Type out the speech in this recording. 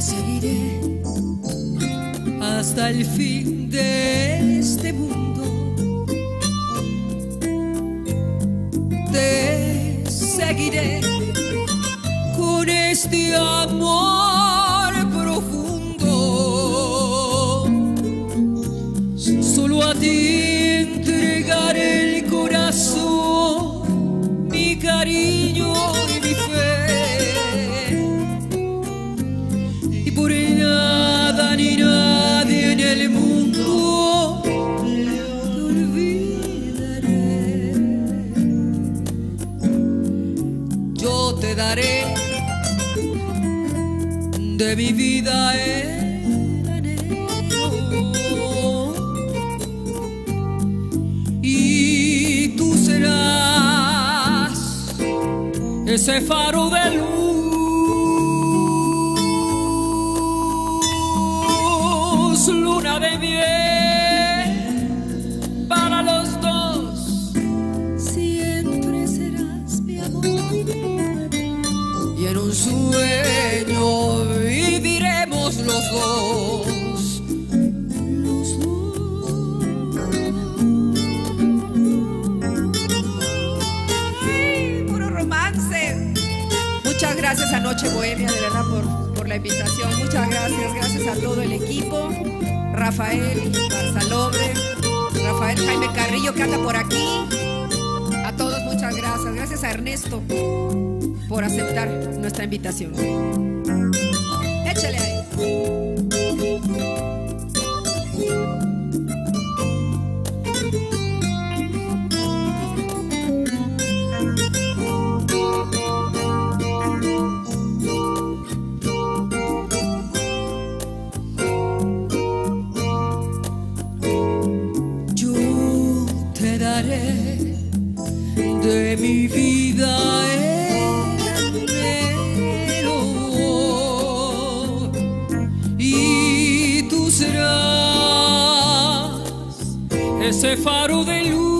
seguiré hasta el fin de este mundo. Te seguiré con este amor profundo. Solo a ti entregaré el corazón, mi cariño. Nadie en el mundo te olvidaré. Yo te daré de mi vida el y tú serás ese faro de luz, luna de miel para los dos. Siempre serás mi amor y en un sueño viviremos los dos. ¡Ay, puro romance. Muchas gracias a Noche Bohemia, de verdad, por la invitación. Muchas gracias, gracias a todo el equipo. Rafael Barzalobre, Rafael Jaime Carrillo que anda por aquí. A todos muchas gracias. Gracias a Ernesto por aceptar nuestra invitación. De mi vida el anhelo y tú serás ese faro de luz,